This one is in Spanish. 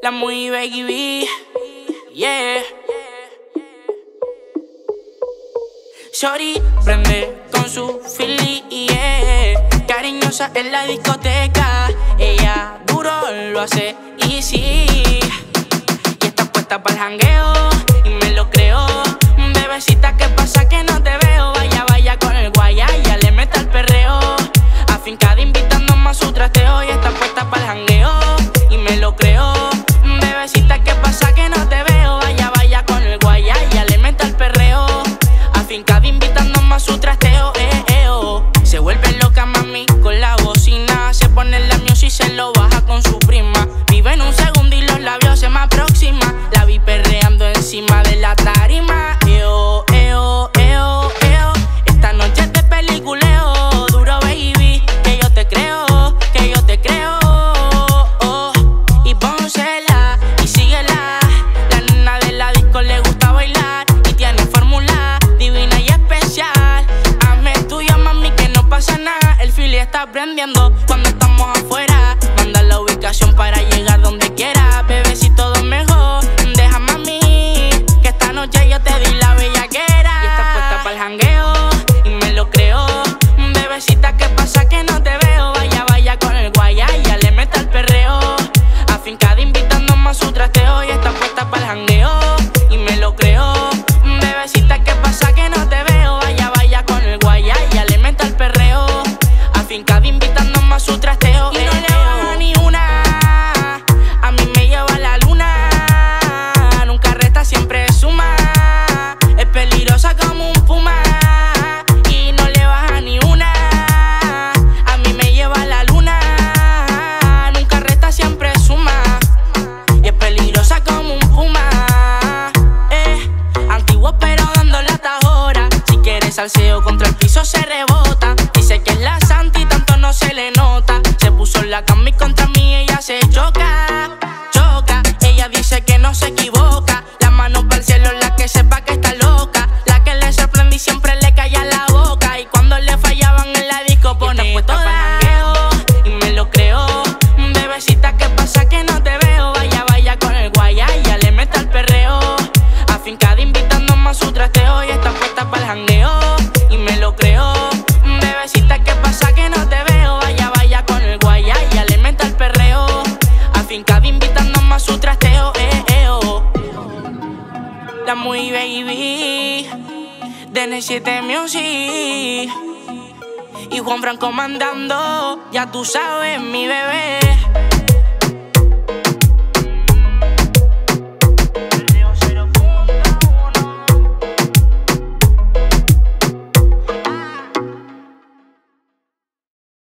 La muy baby, yeah. Shorty prende con su Philly, yeah. Cariñosa en la discoteca, ella duro lo hace easy. Y está puesta para el jangueo, y me lo creo. Bebecita, ¿qué pasa está prendiendo cuando estamos afuera. Manda la ubicación para llegar donde quiera. Bebé, si todo mejor, deja mami. Que esta noche yo te di la bellaquera. Y está puesta para el salseo contra el piso se rebota. Dice que es la santa y tanto no se le nota. Se puso la cama y contra mí ella se choca. Choca, ella dice que no se equivoca. La mano para el cielo, la que sepa que está loca. La que le sorprende y siempre le calla la boca. Y cuando le fallaban en la disco pone toda. Y me lo creo. Bebecita, ¿qué pasa que no te veo? Vaya, vaya con el guaya, ya le meta el perreo. Afincada invitando más su trasteo y está puesta para el jangueo. Muy baby de N7 Music y Juan Franco mandando, ya tú sabes, mi bebé.